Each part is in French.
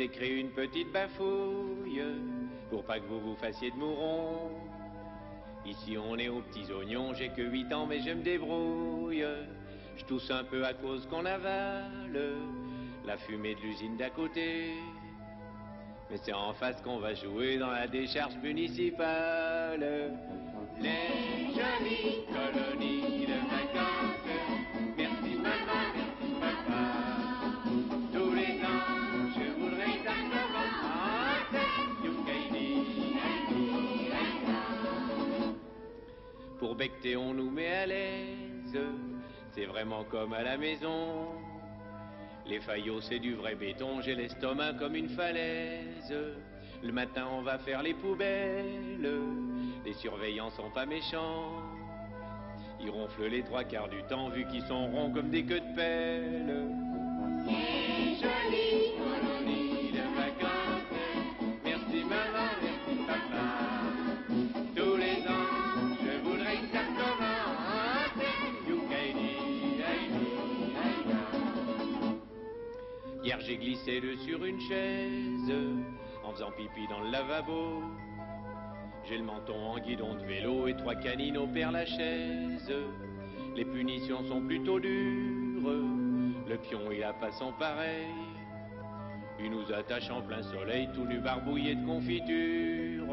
vous écris une petite bafouille pour pas que vous vous fassiez de mouron. Ici on est aux petits oignons, j'ai que 8 ans mais je me débrouille. Je tousse un peu à cause qu'on avale la fumée de l'usine d'à côté. Mais c'est en face qu'on va jouer dans la décharge municipale. Les Pour becter, on nous met à l'aise. C'est vraiment comme à la maison. Les faillots, c'est du vrai béton. J'ai l'estomac comme une falaise. Le matin, on va faire les poubelles. Les surveillants sont pas méchants. Ils ronflent les trois quarts du temps, vu qu'ils sont ronds comme des queues de pelle. Jolies Hier j'ai glissé le sur une chaise en faisant pipi dans le lavabo. J'ai le menton en guidon de vélo et trois canines au père Lachaise. Les punitions sont plutôt dures, le pion il a pas son pareil. Il nous attache en plein soleil, tout nu barbouillé de confiture.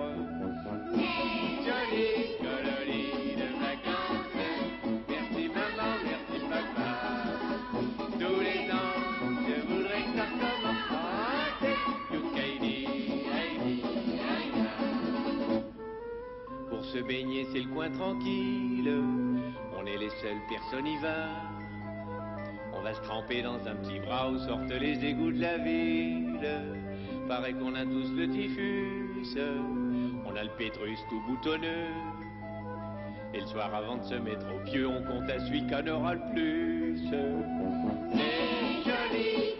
Baigner, c'est le coin tranquille. On est les seules personnes va. On va se tremper dans un petit bras où sortent les égouts de la ville. Paraît qu'on a tous le typhus. On a le pétrus tout boutonneux. Et le soir avant de se mettre au pieu, on compte à celui qu'on aura le plus. Les jolies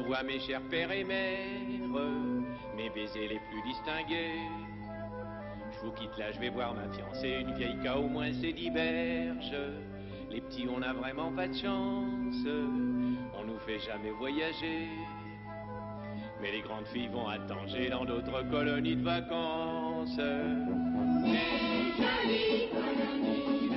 Je vous envoie mes chers pères et mères, mes baisers les plus distingués. Je vous quitte là, je vais voir ma fiancée, une vieille cas au moins c'est d'hiberge. Les petits, on n'a vraiment pas de chance, on nous fait jamais voyager. Mais les grandes filles vont à Tanger dans d'autres colonies de vacances. Les jolies colonies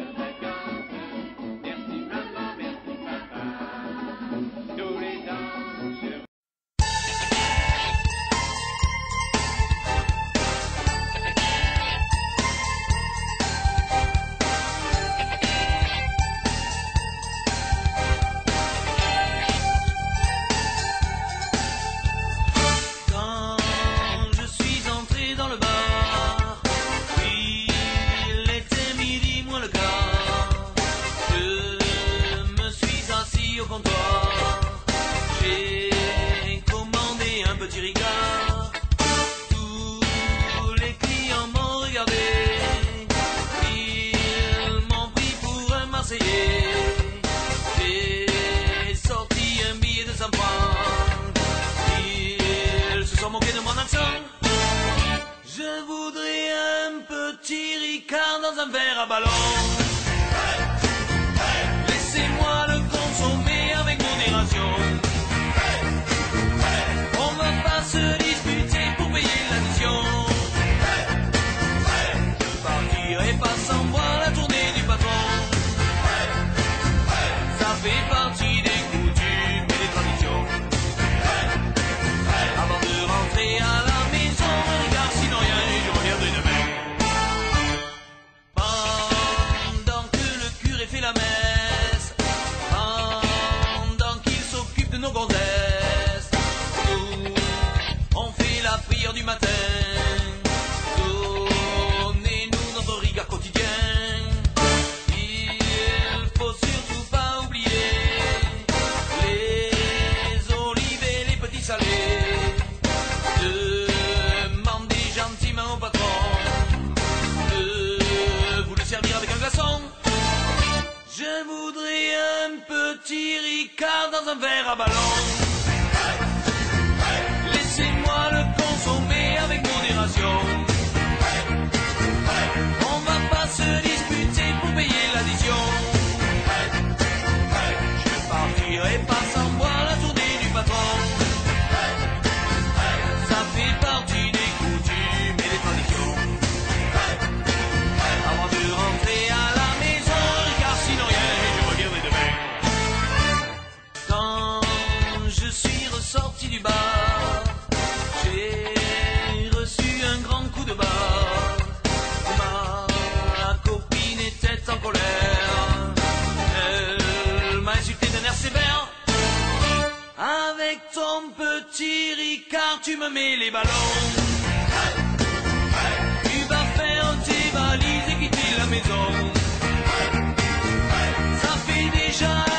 dans dans un verre à ballon. Je suis ressorti du bar. J'ai reçu un grand coup de bar. Ma copine était en colère. Elle m'a insulté d'un air sévère. Avec ton petit Ricard, tu me mets les ballons. Tu vas faire tes valises et quitter la maison. Ça fait déjà